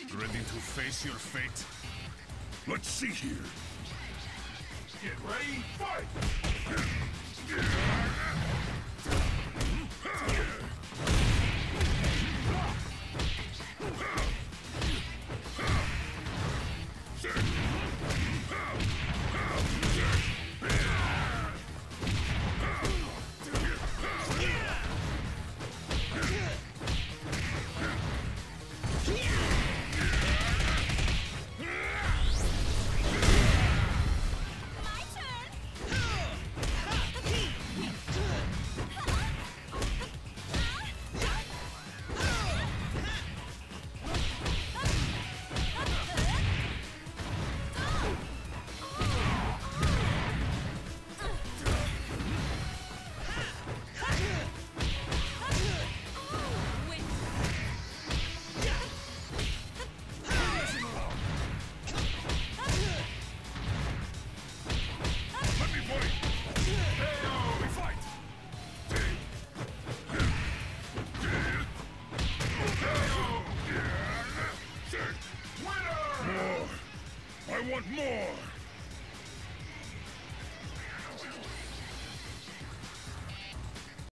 Ready to face your fate? Let's see here. Get ready, fight! I want more.